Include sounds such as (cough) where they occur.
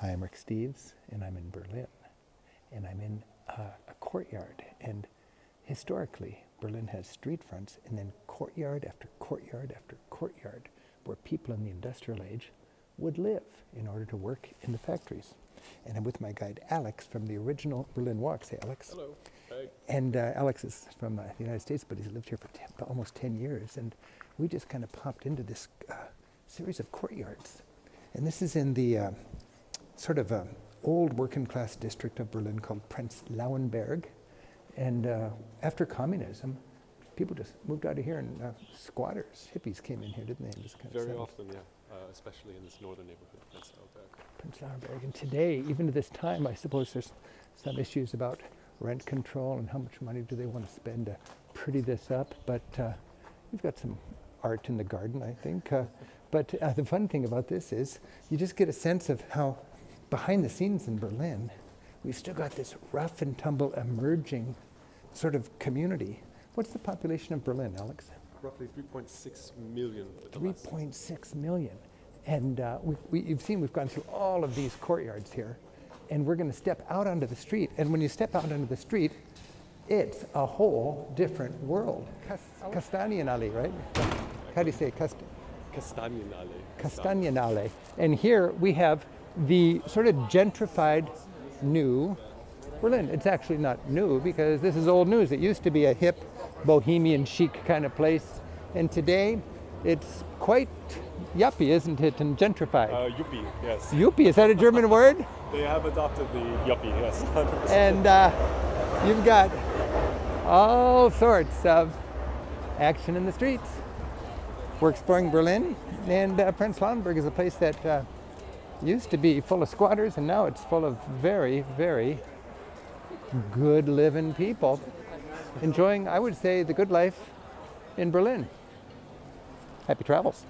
Hi, I'm Rick Steves, and I'm in Berlin. And I'm in uh, a courtyard. And historically, Berlin has street fronts and then courtyard after courtyard after courtyard where people in the industrial age would live in order to work in the factories. And I'm with my guide Alex from the original Berlin Walk. Say, Alex. Hello. Hey. And uh, Alex is from uh, the United States, but he's lived here for ten, almost 10 years. And we just kind of popped into this uh, series of courtyards. And this is in the uh, sort of a old working class district of Berlin called Prenzlauer Berg. And uh, after communism, people just moved out of here and uh, squatters, hippies came in here, didn't they? Kind Very settled. often, yeah, uh, especially in this northern neighborhood, Prenzlauer Berg. Prenzlauer Berg. And today, even to this time, I suppose there's some issues about rent control and how much money do they want to spend to pretty this up. But uh, we've got some art in the garden, I think. Uh, but uh, the fun thing about this is you just get a sense of how behind the scenes in Berlin, we've still got this rough and tumble emerging sort of community. What's the population of Berlin, Alex? Roughly 3.6 million. at the last- 3.6 million. And uh, we, we, you've seen we've gone through all of these courtyards here, and we're going to step out onto the street. And when you step out onto the street, it's a whole different world. Kastanienallee, right? How do you say it? Kast- Kastanienallee. Kastanienallee. And here we have the sort of gentrified new Berlin. It's actually not new because this is old news. It used to be a hip, bohemian chic kind of place. And today it's quite yuppie, isn't it? And gentrified. Uh, yuppie, yes. Yuppie, is that a German (laughs) word? They have adopted the yuppie, yes. 100%. (laughs) And uh, you've got all sorts of action in the streets. We're exploring Berlin, and uh, Prenzlauer Berg is a place that uh, used to be full of squatters, and now it's full of very, very good living people enjoying, I would say, the good life in Berlin. Happy travels.